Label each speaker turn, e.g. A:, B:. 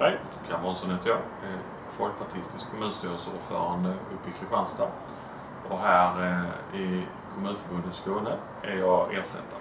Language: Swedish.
A: Hej, Pierre Månsson heter jag. är Folkpartistisk kommunstyrelseordförande uppe i Kristianstad. Och här eh, i Kommunförbundet Skåne är jag ersättare.